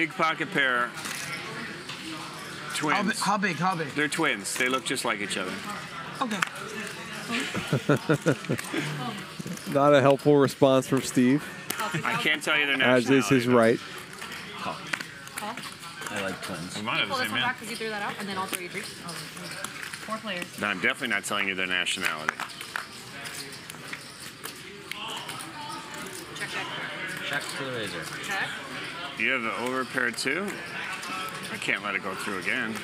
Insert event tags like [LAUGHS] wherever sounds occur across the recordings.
Big pocket pair. How, bi- Twins. how big? How big? They're twins. They look just like each other. Okay. [LAUGHS] Not a helpful response from Steve, I can't tell you their nationality. as is his though. right. I like twins. We might have Pull the this same one man. back because you threw that out, and then I'll throw you three. Oh, Four players. No, I'm definitely not telling you their nationality. Check, check, Check for the raiser. check. You have the over pair too? I can't let it go through again.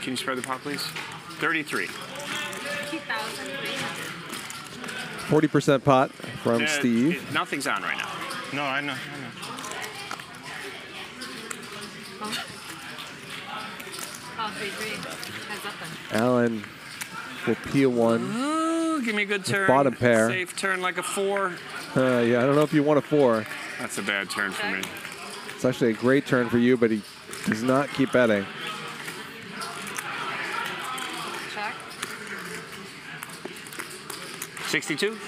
Can you spread the pot, please? 33. 2,300. 40% pot from Uh, Steve. it- nothing's on right now. No, I know. I know. Oh, three, three. Heads up. Alan will peel one. Oh, give me a good turn. bottom pair. Safe turn like a four. Uh, yeah, I don't know if you want a four. That's a bad turn for me. It's actually a great turn for you, but he does not keep betting. Check. 62?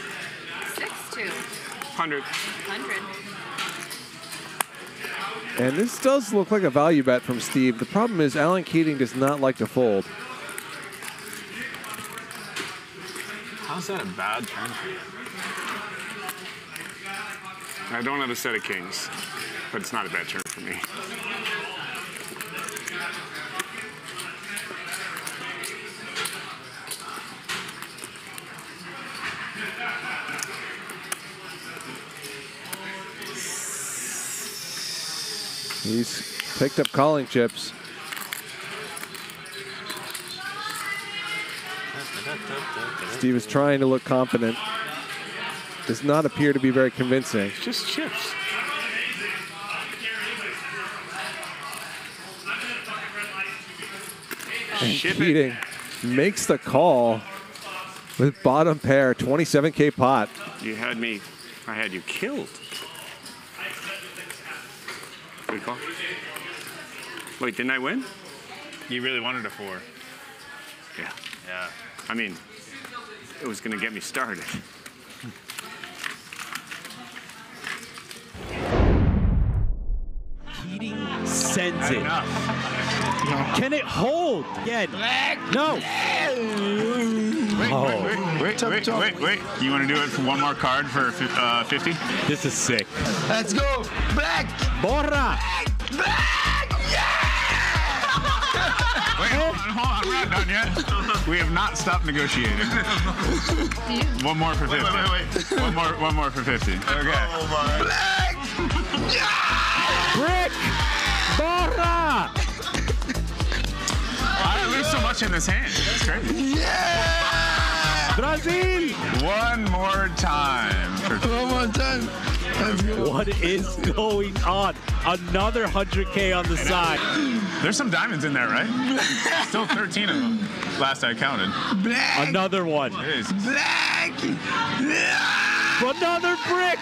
Six, two. 100. 100. And this does look like a value bet from Steve. The problem is Alan Keating does not like to fold. How's that a bad turn for you? I don't have a set of kings, but it's not a bad turn for me. He's picked up calling chips. Steve is trying to look confident. Does not appear to be very convincing. Just chips. And Ship it. Keating makes the call with bottom pair, 27k pot. You had me, I had you killed. Good call. Wait, didn't I win? You really wanted a four. Yeah. Yeah. I mean, it was going to get me started. Sends it. Can it hold? Again. No. Wait, Oh. wait, wait, wait, wait, wait, wait. You want to do it for one more card for fif- uh, 50? This is sick. Let's go. Black. Borra. Wait, hold on, hold on. We're not done yet. We have not stopped negotiating. [LAUGHS] one more for 50. Wait, wait, wait. One more, one more for 50. Okay. Oh Black. Brick. Borra. I lose so much in this hand. It's crazy. Yeah! Brazil. One more time. For One more time. [LAUGHS] What is going on? Another 100K on the side. There's some diamonds in there, right? [LAUGHS] Still 13 of them. Last I counted. Black. Another one. Black. Another brick.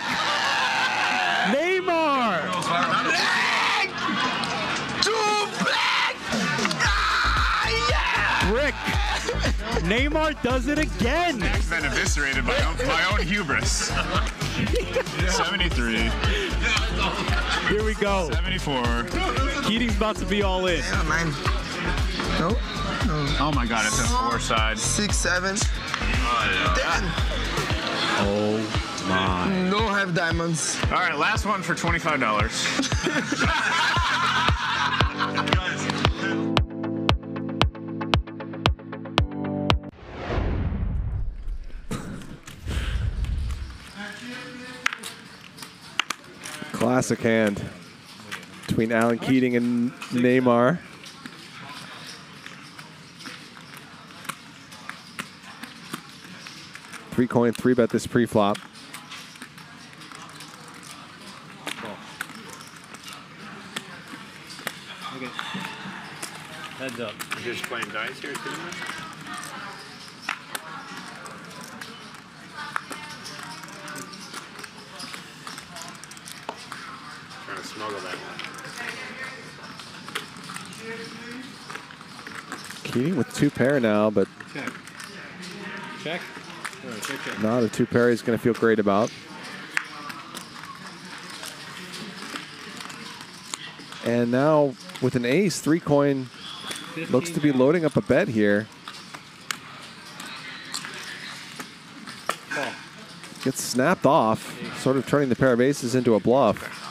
Neymar does it again. I've been eviscerated by own, my own hubris. [LAUGHS] 73, Here we go. 74. Keating's about to be all in. Yeah, man. No. No. Oh my god, it's a four side. Six, seven. Ten. Oh my. No have diamonds. All right, last one for $25. [LAUGHS] Classic hand between Alan Keating and Neymar. Three coin, three bet this pre-flop. Heads up. You're just playing dice here, too? Trying to smuggle that one. Keating with two pair now, but Check. Check? not a two pair he's going to feel great about. And now with an ace, three coin looks to be loading up a bet here. Gets snapped off, sort of turning the pair of aces into a bluff.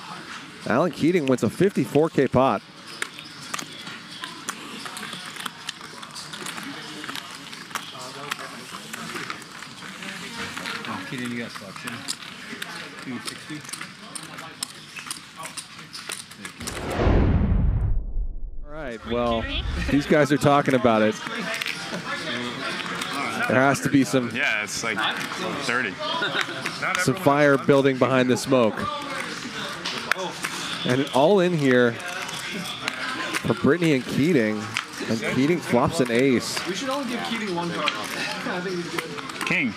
Alan Keating wins a 54K pot. Oh, Keaton, you got selection. 260. All right, well, these guys are talking about it. There has to be some Yeah, it's like 30. some fire building behind the smoke. And all in here for Brittany and Keating. And Keating flops an ace. We should only give Keating one card. [LAUGHS] I think he's good. King.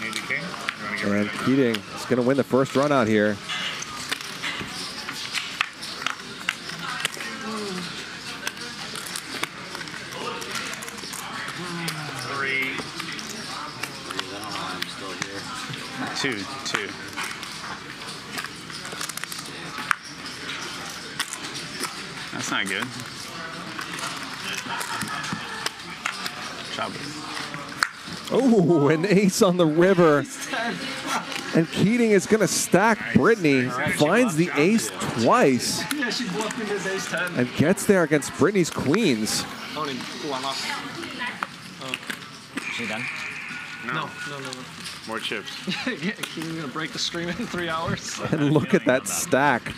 Need the king? You wanna get rid And? Keating is going to win the first run out here. Two, two. That's not good. Chop it. Oh, an ace on the river. And Keating is going to stack Brittany. Finds the ace twice Yeah, she bluffed his ace 10. and gets there against Brittany's queens. Only one off. She done? No, no, no, no. More chips. [LAUGHS] yeah, Keating's gonna break the screen in three hours. And look at that stack.